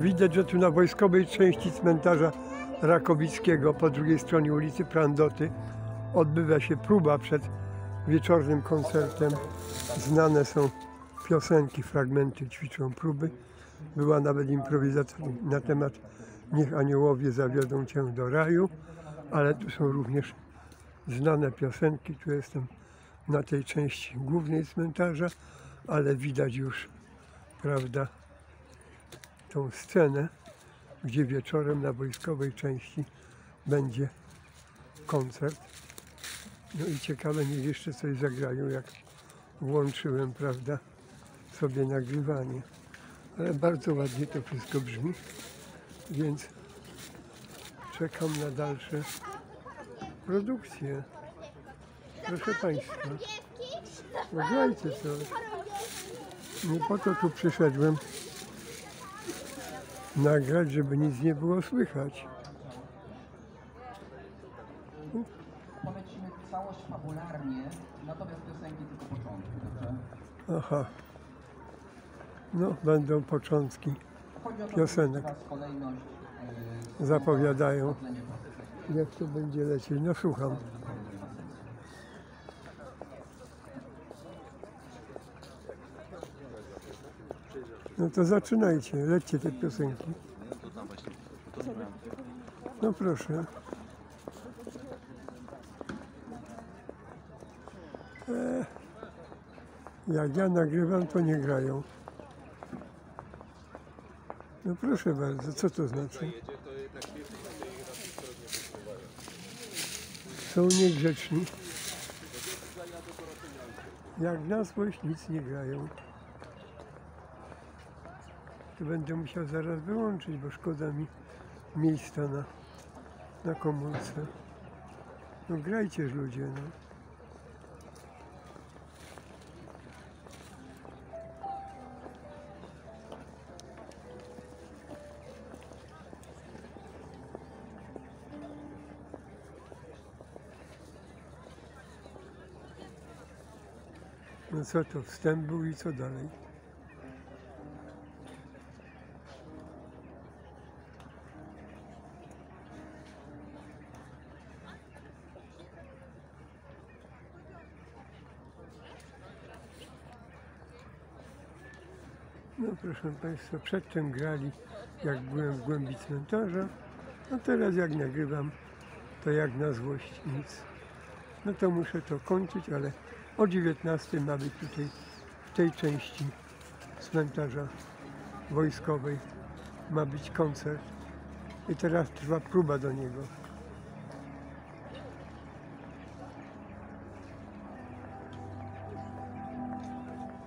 Widać, że tu na wojskowej części cmentarza Rakowickiego po drugiej stronie ulicy Prandoty odbywa się próba przed wieczornym koncertem. Znane są piosenki, fragmenty ćwiczą próby. Była nawet improwizacja na temat Niech aniołowie zawiodą Cię do raju, ale tu są również znane piosenki. Tu jestem na tej części głównej cmentarza, ale widać już, prawda, tą scenę, gdzie wieczorem na wojskowej części będzie koncert. No i ciekawe, niech jeszcze coś zagrają, jak włączyłem, prawda, sobie nagrywanie. Ale bardzo ładnie to wszystko brzmi, więc czekam na dalsze produkcje. Proszę Państwa, nagrajcie coś. Nie po to tu przyszedłem nagrać, żeby nic nie było słychać. Polecimy całość fabularnie, natomiast piosenki tylko początki, dobrze? Aha. No, będą początki. Piosenek. yy, Zapowiadają. Jak to będzie lecieć? No słucham. No to zaczynajcie, lećcie te piosenki. No proszę. E, jak ja nagrywam, to nie grają. No proszę bardzo, co to znaczy? Są niegrzeczni. Jak na złość nic nie grają. To będę musiał zaraz wyłączyć, bo szkoda mi miejsca na, na komórce. No grajcież ludzie, no. No co to, wstęp był i co dalej? No proszę Państwa, przedtem grali jak byłem w głębi cmentarza, a teraz jak nagrywam, to jak na złość nic. No to muszę to kończyć, ale o 19 ma być tutaj w tej części cmentarza wojskowej ma być koncert i teraz trwa próba do niego.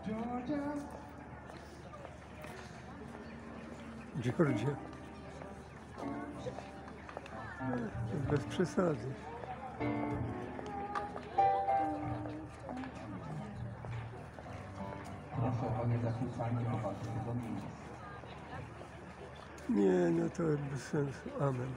Georgia. Bez przesady. Proszę o niezakłócanie poważnego miejsca. Nie, no to bez sensu. Amen.